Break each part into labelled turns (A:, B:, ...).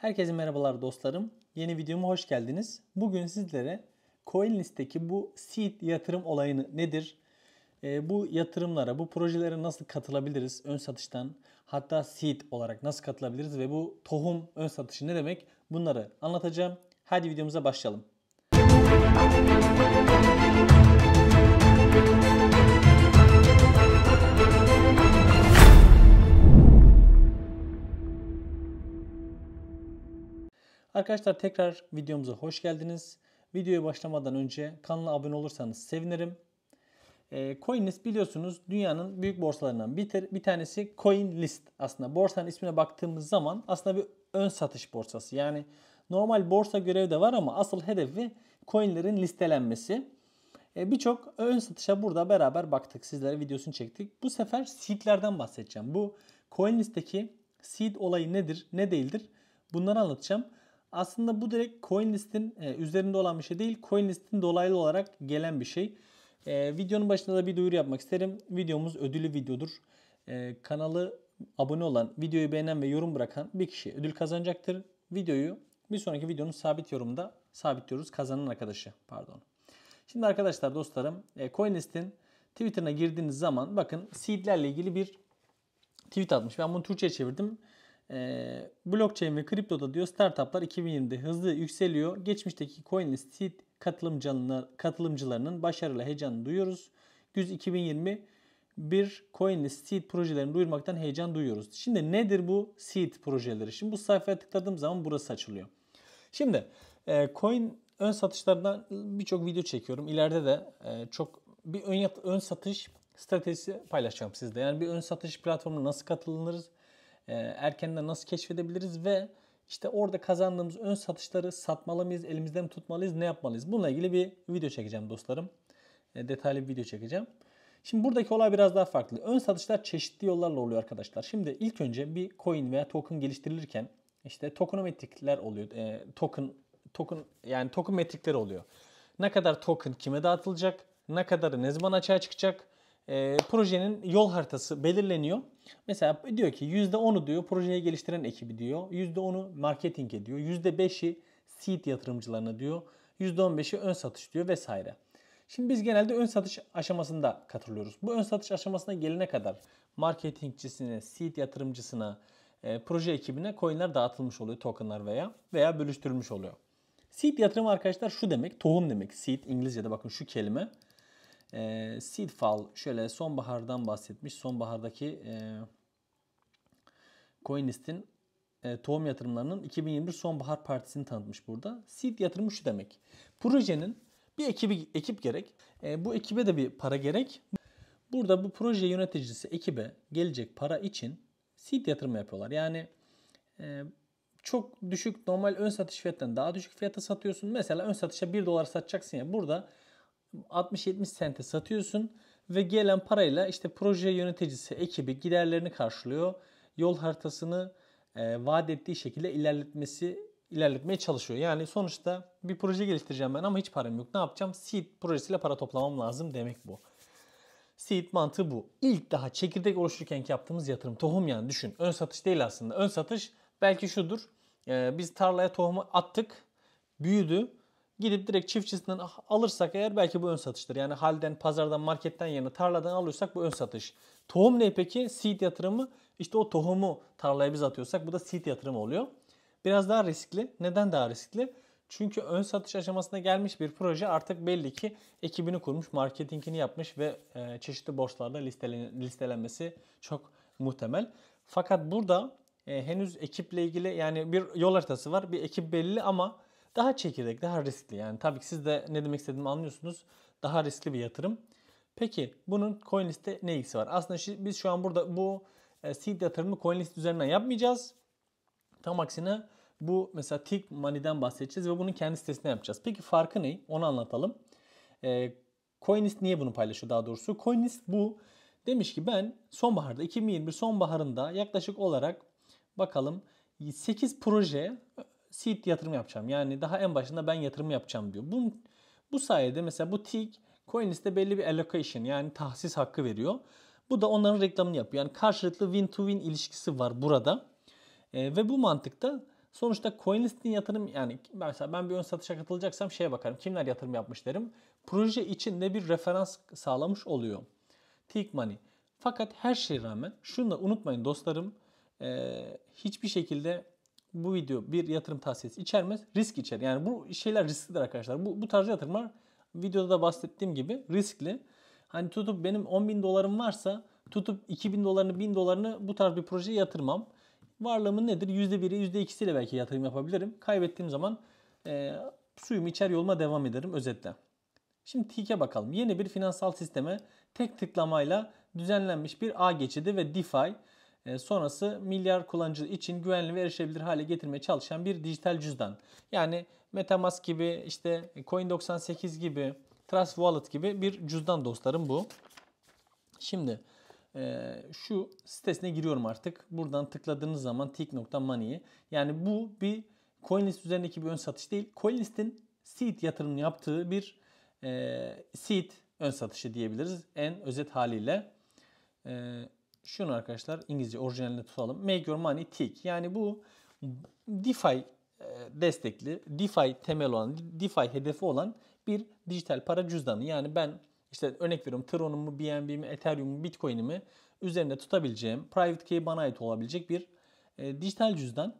A: Herkese merhabalar dostlarım. Yeni videoma hoş geldiniz. Bugün sizlere CoinList'teki bu seed yatırım olayını nedir? E, bu yatırımlara, bu projelere nasıl katılabiliriz ön satıştan? Hatta seed olarak nasıl katılabiliriz ve bu tohum ön satışı ne demek? Bunları anlatacağım. Hadi videomuza başlayalım. Arkadaşlar tekrar videomuza hoş geldiniz. Videoya başlamadan önce kanala abone olursanız sevinirim. E, CoinList biliyorsunuz dünyanın büyük borsalarından bir, bir tanesi CoinList. Aslında borsanın ismine baktığımız zaman aslında bir ön satış borsası. Yani normal borsa görevi de var ama asıl hedefi coinlerin listelenmesi. E, Birçok ön satışa burada beraber baktık. Sizlere videosunu çektik. Bu sefer seedlerden bahsedeceğim. Bu CoinList'teki seed olayı nedir, ne değildir? Bunları anlatacağım. Aslında bu direkt CoinList'in e, üzerinde olan bir şey değil. CoinList'in dolaylı olarak gelen bir şey. E, videonun başında da bir duyuru yapmak isterim. Videomuz ödüllü videodur. E, kanalı abone olan, videoyu beğenen ve yorum bırakan bir kişi ödül kazanacaktır. Videoyu bir sonraki videonun sabit yorumda sabitliyoruz. Kazanan arkadaşı pardon. Şimdi arkadaşlar dostlarım CoinList'in Twitter'ına girdiğiniz zaman bakın seedlerle ilgili bir tweet atmış. Ben bunu Türkçe'ye çevirdim. E, blockchain ve kriptoda diyor startuplar 2020'de hızlı yükseliyor. Geçmişteki CoinList katılımcılarının başarıyla heyecanı duyuyoruz. Güz 2020 bir CoinList seed projelerini duyurmaktan heyecan duyuyoruz. Şimdi nedir bu seed projeleri? Şimdi bu sayfaya tıkladığım zaman burası açılıyor. Şimdi e, coin ön satışlardan birçok video çekiyorum. İleride de e, çok bir ön, ön satış stratejisi paylaşacağım sizde. Yani bir ön satış platformuna nasıl katılınırız? E, erkenden nasıl keşfedebiliriz ve işte orada kazandığımız ön satışları satmalı elimizden tutmalıyız, ne yapmalıyız? Bununla ilgili bir video çekeceğim dostlarım. E, detaylı bir video çekeceğim. Şimdi buradaki olay biraz daha farklı. Ön satışlar çeşitli yollarla oluyor arkadaşlar. Şimdi ilk önce bir coin veya token geliştirilirken işte tokenometrikler oluyor. E, token token yani token metrikleri oluyor. Ne kadar token kime dağıtılacak, ne kadarı ne zaman açığa çıkacak, e, projenin yol haritası belirleniyor. Mesela diyor ki %10'u diyor projeyi geliştiren ekibi diyor. %10'u marketing ediyor. %5'i seed yatırımcılarına diyor. %15'i ön satış diyor vesaire. Şimdi biz genelde ön satış aşamasında katılıyoruz. Bu ön satış aşamasına gelene kadar marketingçisine, seed yatırımcısına, e, proje ekibine coinler dağıtılmış oluyor tokenlar veya veya bölüştürülmüş oluyor. Seed yatırım arkadaşlar şu demek, tohum demek. Seed İngilizce'de bakın şu kelime. E, seed fall şöyle sonbahardan bahsetmiş. Sonbahardaki e, CoinList'in e, tohum yatırımlarının 2021 sonbahar partisini tanıtmış burada. Seed yatırımı şu demek. Projenin bir ekibi ekip gerek. E, bu ekibe de bir para gerek. Burada bu proje yöneticisi ekibe gelecek para için seed yatırımı yapıyorlar. Yani e, çok düşük normal ön satış fiyatından daha düşük fiyata satıyorsun. Mesela ön satışa 1 dolar satacaksın ya. Burada 60-70 sente satıyorsun ve gelen parayla işte proje yöneticisi ekibi giderlerini karşılıyor. Yol haritasını e, vaat ettiği şekilde ilerletmesi ilerletmeye çalışıyor. Yani sonuçta bir proje geliştireceğim ben ama hiç param yok. Ne yapacağım? Seed projesiyle para toplamam lazım demek bu. Seed mantığı bu. İlk daha çekirdek oluştururken yaptığımız yatırım. Tohum yani düşün. Ön satış değil aslında. Ön satış belki şudur. Ee, biz tarlaya tohumu attık. Büyüdü. Gidip direkt çiftçisinden alırsak eğer belki bu ön satıştır. Yani halden, pazardan, marketten yerine tarladan alıyorsak bu ön satış. Tohum ne peki? Seed yatırımı. İşte o tohumu tarlaya biz atıyorsak bu da seed yatırımı oluyor. Biraz daha riskli. Neden daha riskli? Çünkü ön satış aşamasına gelmiş bir proje artık belli ki ekibini kurmuş, marketingini yapmış ve e, çeşitli borçlarda listelen, listelenmesi çok muhtemel. Fakat burada e, henüz ekiple ilgili yani bir yol haritası var, bir ekip belli ama daha çekirdek, daha riskli. Yani tabii ki siz de ne demek istediğimi anlıyorsunuz. Daha riskli bir yatırım. Peki bunun CoinList'te ne ilgisi var? Aslında biz şu an burada bu e, seed yatırımı CoinList üzerinden yapmayacağız. Tam aksine bu mesela Tick Money'den bahsedeceğiz ve bunun kendi sitesinde yapacağız. Peki farkı ne? Onu anlatalım. E, Coinlist niye bunu paylaşıyor daha doğrusu? Coinlist bu. Demiş ki ben sonbaharda 2021 sonbaharında yaklaşık olarak bakalım 8 proje seed yatırım yapacağım. Yani daha en başında ben yatırım yapacağım diyor. Bu, bu sayede mesela bu Tick Coinlist'e belli bir allocation yani tahsis hakkı veriyor. Bu da onların reklamını yapıyor. Yani karşılıklı win to win ilişkisi var burada. E, ve bu mantıkta Sonuçta CoinList'in yatırım yani mesela ben bir ön satışa katılacaksam şeye bakarım. Kimler yatırım yapmış derim. Proje içinde bir referans sağlamış oluyor. Tick Money. Fakat her şeye rağmen şunu da unutmayın dostlarım. Ee, hiçbir şekilde bu video bir yatırım tavsiyesi içermez. Risk içer. Yani bu şeyler risklidir arkadaşlar. Bu, bu tarz yatırımlar videoda da bahsettiğim gibi riskli. Hani tutup benim 10 bin dolarım varsa tutup 2000 dolarını 1000 dolarını bu tarz bir projeye yatırmam. Varlığımın nedir? %1'i %2'siyle belki yatırım yapabilirim. Kaybettiğim zaman e, suyumu içer yoluma devam ederim özetle. Şimdi TİK'e bakalım. Yeni bir finansal sisteme tek tıklamayla düzenlenmiş bir ağ geçidi ve DeFi sonrası milyar kullanıcı için güvenli ve erişebilir hale getirmeye çalışan bir dijital cüzdan. Yani Metamask gibi işte Coin98 gibi Trust Wallet gibi bir cüzdan dostlarım bu. Şimdi e, şu sitesine giriyorum artık. Buradan tıkladığınız zaman tick.money'i yani bu bir CoinList üzerindeki bir ön satış değil. CoinList'in seed yatırımını yaptığı bir e, seed ön satışı diyebiliriz en özet haliyle. E, şunu arkadaşlar İngilizce orijinalini tutalım. Make your money tick. Yani bu DeFi e, destekli, DeFi temel olan, DeFi hedefi olan bir dijital para cüzdanı. Yani ben işte örnek veriyorum Tron'umu, BNB'mi, Ethereum'u, Bitcoin'imi üzerinde tutabileceğim, private key bana ait olabilecek bir e, dijital cüzdan.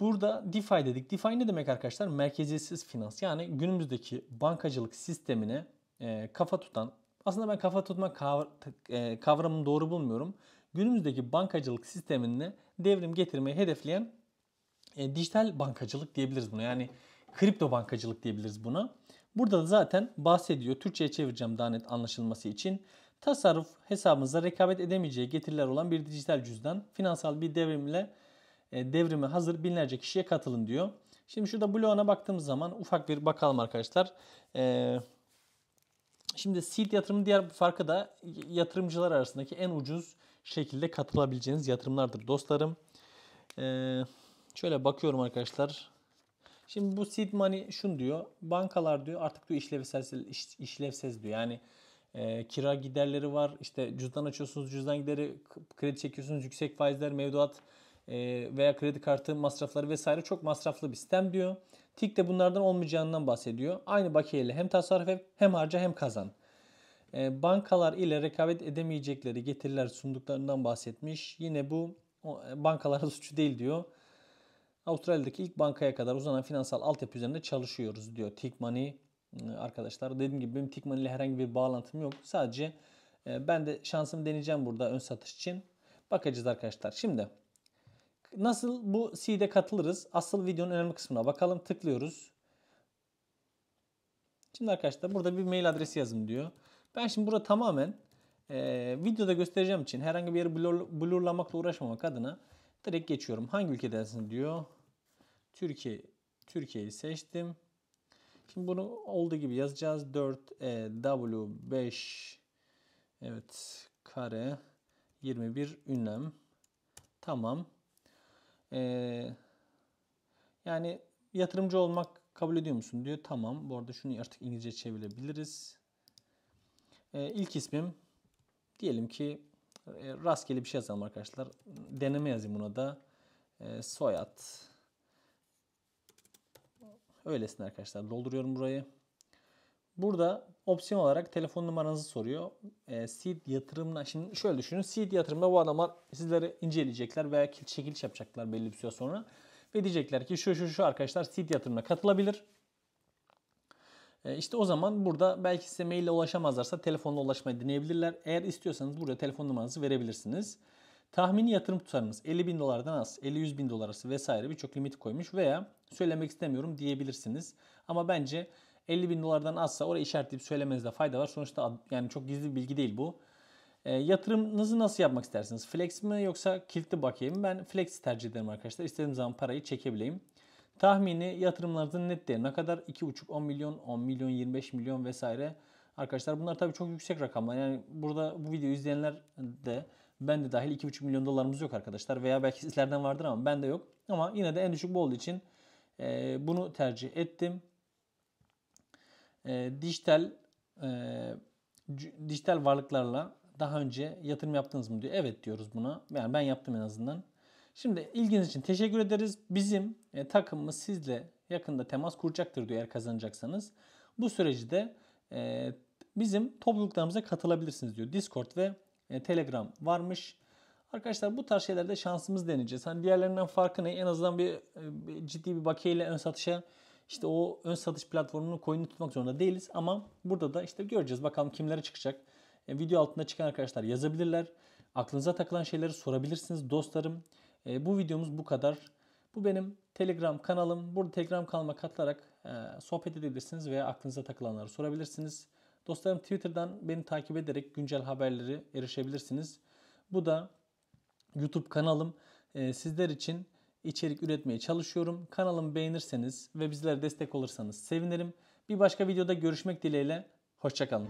A: Burada DeFi dedik. DeFi ne demek arkadaşlar? Merkeziyetsiz finans. Yani günümüzdeki bankacılık sistemine e, kafa tutan, aslında ben kafa tutma e, kavramını doğru bulmuyorum. Günümüzdeki bankacılık sistemine devrim getirmeyi hedefleyen e, dijital bankacılık diyebiliriz buna. Yani kripto bankacılık diyebiliriz buna. Burada da zaten bahsediyor. Türkçe'ye çevireceğim daha net anlaşılması için. Tasarruf hesabınıza rekabet edemeyeceği getiriler olan bir dijital cüzdan finansal bir devrimle e, devrime hazır binlerce kişiye katılın diyor. Şimdi şurada bloğuna baktığımız zaman ufak bir bakalım arkadaşlar. Ee, şimdi seed yatırımın diğer farkı da yatırımcılar arasındaki en ucuz şekilde katılabileceğiniz yatırımlardır dostlarım. Ee, şöyle bakıyorum arkadaşlar. Şimdi bu seed money şunu diyor. Bankalar diyor artık diyor işlevsel iş, işlevsiz diyor. Yani e, kira giderleri var. İşte cüzdan açıyorsunuz, cüzdan gideri, kredi çekiyorsunuz, yüksek faizler, mevduat e, veya kredi kartı masrafları vesaire çok masraflı bir sistem diyor. TİK de bunlardan olmayacağından bahsediyor. Aynı bakiyeyle hem tasarruf hem harca hem kazan. E, bankalar ile rekabet edemeyecekleri getiriler sunduklarından bahsetmiş. Yine bu e, bankaların suçu değil diyor. Avustralya'daki ilk bankaya kadar uzanan finansal altyapı üzerinde çalışıyoruz diyor Tick Money arkadaşlar. Dediğim gibi benim Tick Money ile herhangi bir bağlantım yok. Sadece ben de şansımı deneyeceğim burada ön satış için. Bakacağız arkadaşlar. Şimdi nasıl bu seed'e katılırız? Asıl videonun önemli kısmına bakalım. Tıklıyoruz. Şimdi arkadaşlar burada bir mail adresi yazın diyor. Ben şimdi burada tamamen e, videoda göstereceğim için herhangi bir yeri blur, blurlamakla uğraşmamak adına direkt geçiyorum. Hangi ülkedensin diyor. Türkiye Türkiye'yi seçtim. Şimdi bunu olduğu gibi yazacağız. 4 e, W 5 evet kare 21 ünlem. Tamam. Ee, yani yatırımcı olmak kabul ediyor musun diyor. Tamam. Bu arada şunu artık İngilizce çevirebiliriz. Ee, ilk ismim diyelim ki e, rastgele bir şey yazalım arkadaşlar. Deneme yazayım buna da. E, soyad. Öylesin arkadaşlar. Dolduruyorum burayı. Burada opsiyon olarak telefon numaranızı soruyor. E, seed yatırımla şimdi şöyle düşünün. Seed yatırımda bu adamlar sizleri inceleyecekler veya çekiliş yapacaklar belli bir süre sonra. Ve diyecekler ki şu şu şu arkadaşlar seed yatırımına katılabilir. E, işte o zaman burada belki size mail ile ulaşamazlarsa telefonla ulaşmayı deneyebilirler. Eğer istiyorsanız burada telefon numaranızı verebilirsiniz. Tahmini yatırım tutarınız 50 bin dolardan az, 50-100 bin dolar arası vesaire birçok limit koymuş veya söylemek istemiyorum diyebilirsiniz. Ama bence 50 bin dolardan azsa oraya işaretleyip söylemenizde fayda var. Sonuçta yani çok gizli bir bilgi değil bu. E, yatırımınızı nasıl yapmak istersiniz? Flex mi yoksa kilitli bakiye mi? Ben flex tercih ederim arkadaşlar. İstediğim zaman parayı çekebileyim. Tahmini yatırımlarınızın net değeri ne kadar? 2,5 10 milyon, 10 milyon, 25 milyon vesaire. Arkadaşlar bunlar tabii çok yüksek rakamlar. Yani burada bu videoyu izleyenler de ben de dahil 2,5 milyon dolarımız yok arkadaşlar. Veya belki sizlerden vardır ama ben de yok. Ama yine de en düşük bu olduğu için e, bunu tercih ettim. E, dijital e, dijital varlıklarla daha önce yatırım yaptınız mı diyor. Evet diyoruz buna. Yani ben yaptım en azından. Şimdi ilginiz için teşekkür ederiz. Bizim e, takımımız sizle yakında temas kuracaktır diyor eğer kazanacaksanız. Bu süreci de e, bizim topluluklarımıza katılabilirsiniz diyor. Discord ve e, Telegram varmış. Arkadaşlar bu tarz şeylerde şansımız deneyeceğiz. Hani diğerlerinden farkı ne? En azından bir, e, bir ciddi bir bakiyeyle ön satışa işte o ön satış platformunun coin'ini tutmak zorunda değiliz. Ama burada da işte göreceğiz. Bakalım kimlere çıkacak. E, video altında çıkan arkadaşlar yazabilirler. Aklınıza takılan şeyleri sorabilirsiniz dostlarım. E, bu videomuz bu kadar. Bu benim Telegram kanalım. Burada Telegram kanalıma katılarak e, sohbet edebilirsiniz veya aklınıza takılanları sorabilirsiniz. Dostlarım Twitter'dan beni takip ederek güncel haberleri erişebilirsiniz. Bu da YouTube kanalım. E, sizler için içerik üretmeye çalışıyorum. Kanalımı beğenirseniz ve bizlere destek olursanız sevinirim. Bir başka videoda görüşmek dileğiyle. Hoşçakalın.